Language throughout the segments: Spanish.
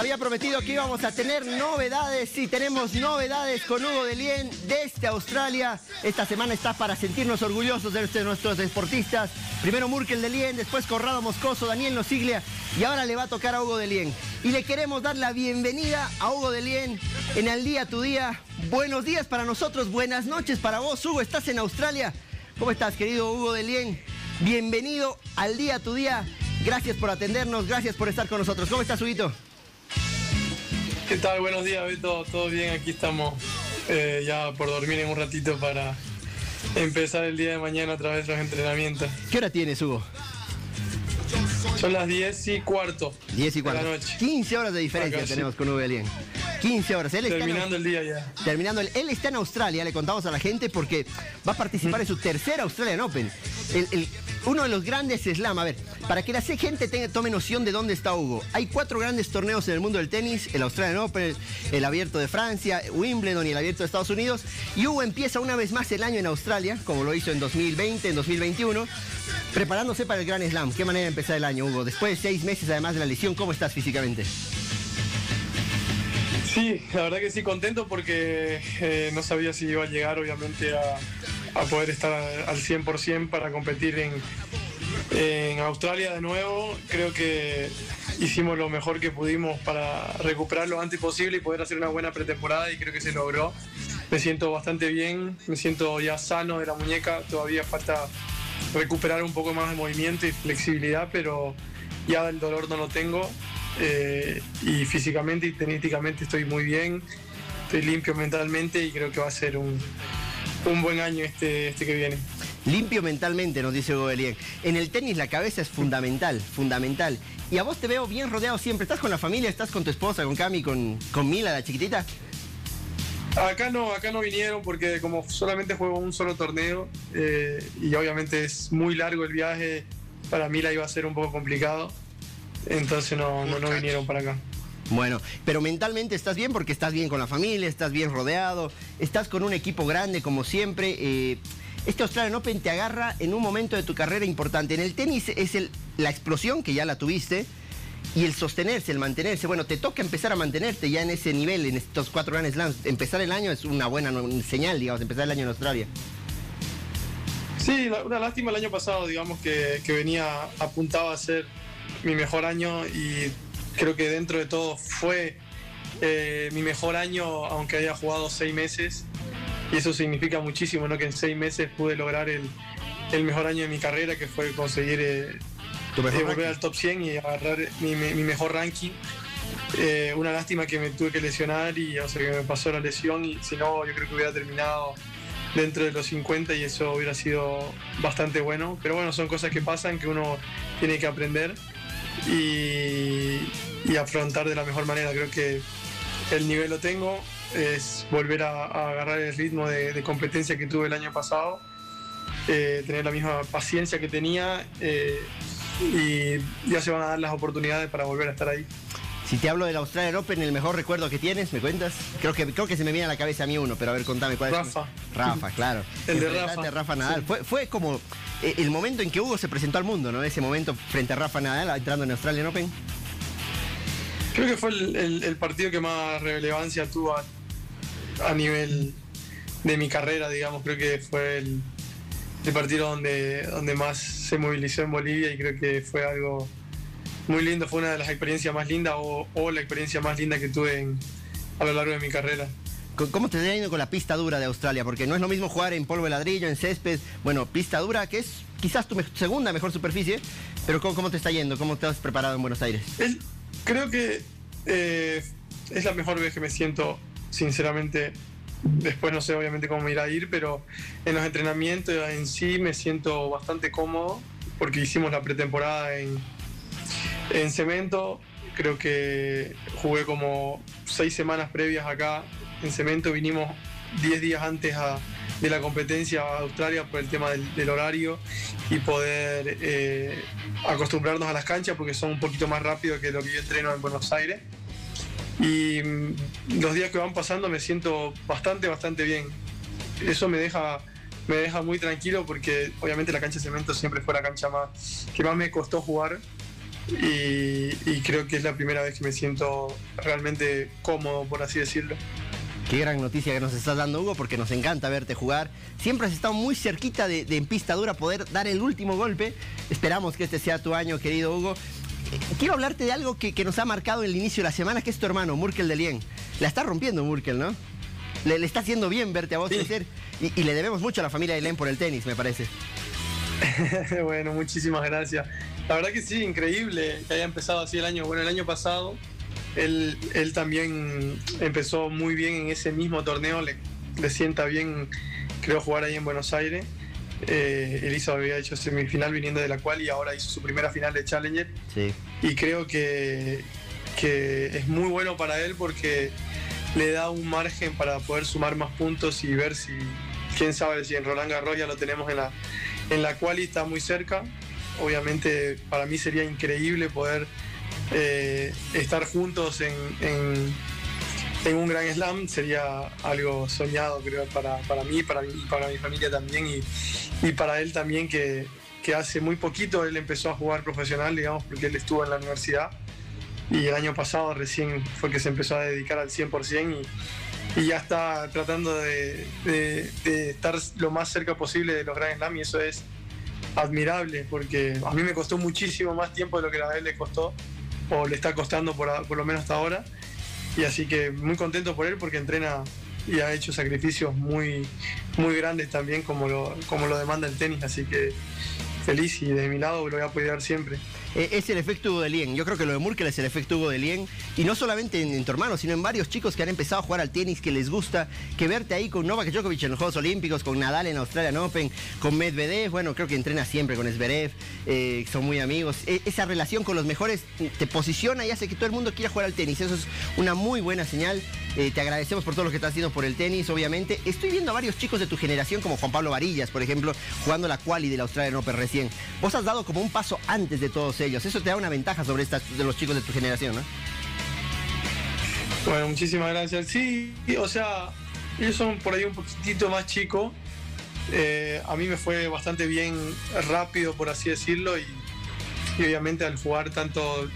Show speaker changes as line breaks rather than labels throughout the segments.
había prometido que íbamos a tener novedades. Sí, tenemos novedades con Hugo Delien desde Australia. Esta semana está para sentirnos orgullosos de nuestros deportistas. Primero Murkel Delien, después Corrado Moscoso, Daniel Nosiglia y ahora le va a tocar a Hugo Delien. Y le queremos dar la bienvenida a Hugo Delien en el día tu día. Buenos días para nosotros, buenas noches para vos, Hugo. Estás en Australia. ¿Cómo estás, querido Hugo Delien? Bienvenido al día tu día. Gracias por atendernos, gracias por estar con nosotros. ¿Cómo estás, Huguito?
¿Qué tal? Buenos días, Beto. ¿Todo bien? Aquí estamos eh, ya por dormir en un ratito para empezar el día de mañana a través de los entrenamientos.
¿Qué hora tienes, Hugo?
Son las 10 y cuarto.
10 y cuarto. De la noche. 15 horas de diferencia tenemos con Hugo Alien. 15 horas.
terminando el día ya.
Terminando el, él está en Australia, le contamos a la gente, porque va a participar en su tercera Australian Open. El, uno de los grandes slam. A ver, para que la gente tenga, tome noción de dónde está Hugo. Hay cuatro grandes torneos en el mundo del tenis, el Australian Open, el Abierto de Francia, Wimbledon y el Abierto de Estados Unidos. Y Hugo empieza una vez más el año en Australia, como lo hizo en 2020, en 2021, preparándose para el Gran Slam. ¿Qué manera de empezar el año, Hugo? Después de seis meses, además de la lesión, ¿cómo estás físicamente?
Sí, la verdad que sí, contento porque eh, no sabía si iba a llegar, obviamente, a, a poder estar al 100% para competir en, en Australia de nuevo. Creo que hicimos lo mejor que pudimos para recuperar lo antes posible y poder hacer una buena pretemporada y creo que se logró. Me siento bastante bien, me siento ya sano de la muñeca, todavía falta recuperar un poco más de movimiento y flexibilidad, pero ya el dolor no lo tengo eh, y físicamente y tenísticamente estoy muy bien, estoy limpio mentalmente y creo que va a ser un, un buen año este, este que viene.
Limpio mentalmente, nos dice Gobelien. En el tenis la cabeza es fundamental, fundamental. Y a vos te veo bien rodeado siempre. ¿Estás con la familia? ¿Estás con tu esposa, con Cami, con, con Mila, la chiquitita?
Acá no, acá no vinieron porque como solamente juego un solo torneo eh, y obviamente es muy largo el viaje, para Mila iba a ser un poco complicado. Entonces no, no, no vinieron para acá.
Bueno, pero mentalmente estás bien porque estás bien con la familia, estás bien rodeado, estás con un equipo grande como siempre. Eh, este Australian Open te agarra en un momento de tu carrera importante. En el tenis es la explosión, que ya la tuviste, y el sostenerse, el mantenerse. Bueno, te toca empezar a mantenerte ya en ese nivel, en estos cuatro Grand Slams. Empezar el año es una buena señal, digamos, empezar el año en Australia.
Sí, una lástima el año pasado, digamos, que, que venía apuntado a ser mi mejor año y creo que dentro de todo fue eh, mi mejor año, aunque haya jugado seis meses. Y eso significa muchísimo, ¿no? Que en seis meses pude lograr el, mejor año de mi carrera, que fue conseguir eh, eh, volver al top 100 y agarrar mi, mejor ranking. una lástima que me tuve que lesionar y o sea, que me pasó la lesión y si no yo creo que hubiera terminado dentro de los 50 y eso hubiera sido bastante bueno. Pero bueno, son cosas que pasan que uno tiene que aprender y, afrontar de la mejor manera. Creo que el nivel lo tengo, es volver a, agarrar el ritmo de, competencia que tuve el año pasado, eh, tener la misma paciencia que tenía eh, y ya se van a dar las oportunidades para volver a estar ahí.
Si te hablo del Australian Open, el mejor recuerdo que tienes, ¿me cuentas? Creo que, creo que se me viene a la cabeza a mí uno, pero a ver, contame cuál
Rafa.
es. Rafa, claro.
El de Rafa.
Rafa Nadal. Fue, fue como eh, el momento en que Hugo se presentó al mundo, ¿no? Ese momento frente a Rafa Nadal entrando en Australian Open.
Creo que fue el, partido que más relevancia tuvo a, nivel de mi carrera, digamos. Creo que fue el, partido donde, donde más se movilizó en Bolivia y creo que fue algo muy lindo, fue una de las experiencias más lindas o, la experiencia más linda que tuve a lo largo de mi carrera.
¿Cómo te está yendo con la pista dura de Australia? Porque no es lo mismo jugar en polvo de ladrillo, en césped. Bueno, pista dura, que es quizás tu segunda mejor superficie, pero ¿cómo, te está yendo? ¿Cómo te has preparado en Buenos Aires?
Creo que eh, es la mejor vez que me siento, sinceramente. Después no sé obviamente cómo me irá a ir, pero en los entrenamientos en sí me siento bastante cómodo porque hicimos la pretemporada en, en cemento. Creo que jugué como seis semanas previas acá en cemento vinimos 10 días antes de la competencia a Australia por el tema del, horario y poder eh, acostumbrarnos a las canchas porque son un poquito más rápidos que lo que yo entreno en Buenos Aires. Y mm, los días que van pasando me siento bastante, bastante bien. Eso me deja, me deja muy tranquilo porque obviamente la cancha de cemento siempre fue la cancha más, que más me costó jugar y, creo que es la primera vez que me siento realmente cómodo, por así decirlo.
Qué gran noticia que nos estás dando, Hugo, porque nos encanta verte jugar. Siempre has estado muy cerquita de, en pista dura poder dar el último golpe. Esperamos que este sea tu año, querido Hugo. Eh, quiero hablarte de algo que, nos ha marcado en el inicio de la semana, que es tu hermano, Murkel de Lien. La está rompiendo Murkel, ¿no? Le, está haciendo bien verte a vos crecer y, le debemos mucho a la familia de Lien por el tenis, me parece.
bueno, muchísimas gracias. La verdad que sí, increíble que haya empezado así el año. Bueno, el año pasado él, él también empezó muy bien en ese mismo torneo, le, le sienta bien, creo, jugar ahí en Buenos Aires. Eh, Elisa había hecho semifinal viniendo de la cual y ahora hizo su primera final de Challenger.
Sí.
Y creo que, que es muy bueno para él porque le da un margen para poder sumar más puntos y ver si, quién sabe, si en Roland Garros ya lo tenemos en la, en la cual y está muy cerca. Obviamente para mí sería increíble poder eh, estar juntos en, en, un gran slam sería algo soñado, creo, para, para mí, para, mí, para mi familia también y, y para él también, que, que, hace muy poquito él empezó a jugar profesional, digamos, porque él estuvo en la universidad y el año pasado recién fue que se empezó a dedicar al 100% y, y ya está tratando de, de, de, estar lo más cerca posible de los Grand Slam y eso es admirable porque a mí me costó muchísimo más tiempo de lo que a él le costó o le está costando por, por lo menos hasta ahora. Y así que muy contento por él porque entrena y ha hecho sacrificios muy, muy grandes también como lo, como lo demanda el tenis. Así que feliz y de mi lado lo voy a apoyar siempre.
Eh, es el efecto Hugo de Lien. Yo creo que lo de Murkel es el efecto Hugo de Lien. Y no solamente en, tu hermano, sino en varios chicos que han empezado a jugar al tenis, que les gusta, que verte ahí con Novak Djokovic en los Juegos Olímpicos, con Nadal en Australian Open, con Medvedev, bueno, creo que entrena siempre con Zverev, eh, son muy amigos. E, esa relación con los mejores te posiciona y hace que todo el mundo quiera jugar al tenis. Eso es una muy buena señal. Eh, te agradecemos por todo lo que estás haciendo por el tenis, obviamente. Estoy viendo a varios chicos de tu generación, como Juan Pablo Varillas, por ejemplo, jugando la quali del Australian Open recién. Vos has dado como un paso antes de todos ellos. Eso te da una ventaja sobre estas de los chicos de tu generación, ¿no?
Bueno, muchísimas gracias. Sí, o sea, ellos son por ahí un poquitito más chicos. Eh, a mí me fue bastante bien rápido, por así decirlo, y, obviamente al jugar tanto,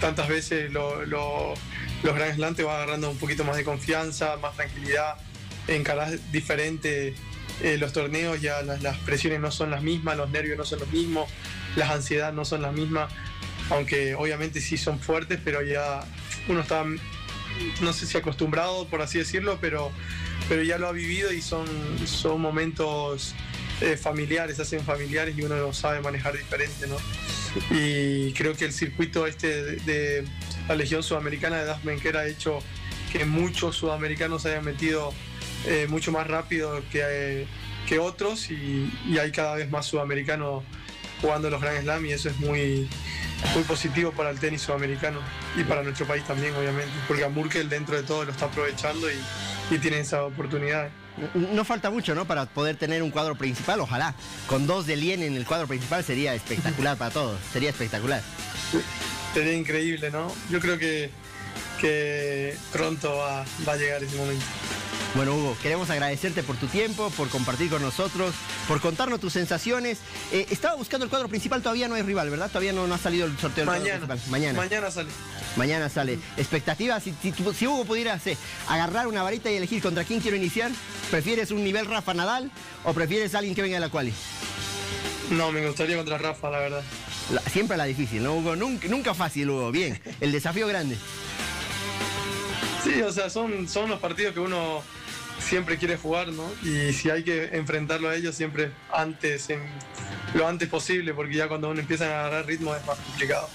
tantas veces los Grand Slam te va agarrando un poquito más de confianza, más tranquilidad, encarás diferente eh, los torneos, ya las, las, presiones no son las mismas, los nervios no son los mismos, las ansiedades no son las mismas aunque obviamente sí son fuertes, pero ya uno está, no sé si acostumbrado, por así decirlo, pero, pero ya lo ha vivido y son, son momentos eh, familiares, hacen familiares y uno lo sabe manejar diferente, ¿no? Y creo que el circuito este de, la Legión Sudamericana de Das Menker ha hecho que muchos sudamericanos hayan metido eh, mucho más rápido que, que otros y, y, hay cada vez más sudamericanos jugando los Grand Slam y eso es muy, muy positivo para el tenis sudamericano y para nuestro país también, obviamente, porque a Murkel dentro de todo lo está aprovechando y, tiene esa oportunidad.
No falta mucho, ¿no? Para poder tener un cuadro principal, ojalá. Con dos de Lien en el cuadro principal sería espectacular para todos, sería espectacular.
Sería increíble, ¿no? Yo creo que, que pronto va a llegar ese momento.
Bueno, Hugo, queremos agradecerte por tu tiempo, por compartir con nosotros, por contarnos tus sensaciones. Eh, estaba buscando el cuadro principal, todavía no hay rival, ¿verdad? Todavía no, ha salido el sorteo del
Mañana.
cuadro.
Mañana. Mañana sale.
Mañana sale. ¿Expectativas? Si, Hugo pudiera agarrar una varita y elegir contra quién quiero iniciar, ¿prefieres un nivel Rafa Nadal o prefieres a alguien que venga de la quali?
No, me gustaría contra Rafa, la verdad.
siempre la difícil, ¿no, Hugo? Nunca, nunca fácil, Hugo. Bien, el desafío grande.
Sí, o sea, son, son los partidos que uno siempre quiere jugar, ¿no? Y si hay que enfrentarlo a ellos, siempre antes, en, lo antes posible, porque ya cuando uno empieza a agarrar ritmo es más complicado.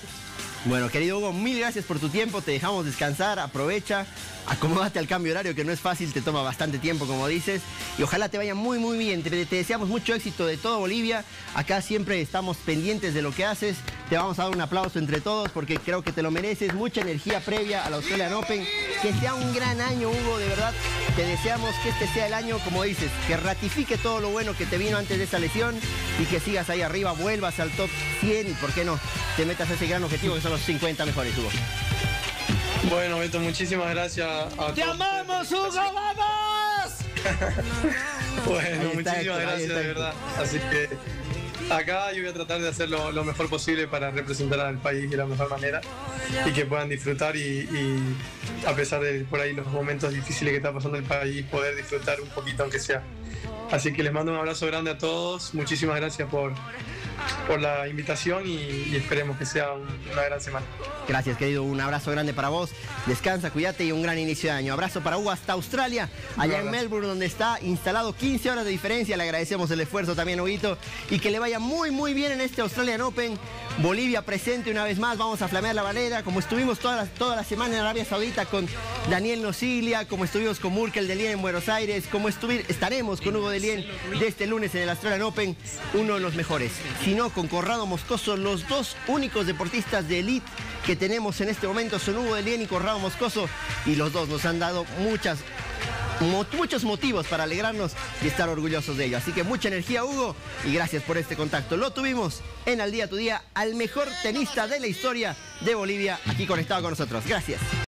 Bueno, querido Hugo, mil gracias por tu tiempo, te dejamos descansar, aprovecha, acomódate al cambio horario que no es fácil, te toma bastante tiempo como dices y ojalá te vaya muy muy bien, te, deseamos mucho éxito de todo Bolivia, acá siempre estamos pendientes de lo que haces, te vamos a dar un aplauso entre todos porque creo que te lo mereces, mucha energía previa a la Australian Open, que sea un gran año Hugo, de verdad, te deseamos que este sea el año, como dices, que ratifique todo lo bueno que te vino antes de esa lesión y que sigas ahí arriba, vuelvas al top 100 y por qué no, te metas a ese gran objetivo que son los 50 mejores, Hugo.
Bueno, Beto, muchísimas gracias
a ¡Te amamos, Hugo! ¡Vamos!
bueno, muchísimas gracias, de verdad. Así que acá yo voy a tratar de hacer lo, lo, mejor posible para representar al país de la mejor manera y que puedan disfrutar y, y, a pesar de por ahí los momentos difíciles que está pasando el país, poder disfrutar un poquito aunque sea. Así que les mando un abrazo grande a todos, muchísimas gracias por, por la invitación y, y esperemos que sea un, una gran semana.
Gracias, querido. Un abrazo grande para vos. Descansa, cuídate y un gran inicio de año. Abrazo para Hugo hasta Australia, allá en Melbourne, donde está instalado 15 horas de diferencia. Le agradecemos el esfuerzo también, Huguito. Y que le vaya muy, muy bien en este Australian Open. Bolivia presente una vez más. Vamos a flamear la balera, como estuvimos toda la, toda la semana en Arabia Saudita con Daniel Nocilia, como estuvimos con Murkel de Lien en Buenos Aires, como estaremos con Hugo de Lien de este lunes en el Australian Open, uno de los mejores. Si no, con Corrado Moscoso, los dos únicos deportistas de elite que tenemos en este momento son Hugo de Lien y Corrado Moscoso y los dos nos han dado muchas muchos motivos para alegrarnos y estar orgullosos de ello. Así que mucha energía, Hugo, y gracias por este contacto. Lo tuvimos en Al Día Tu Día al mejor tenista de la historia de Bolivia, aquí conectado con nosotros. Gracias.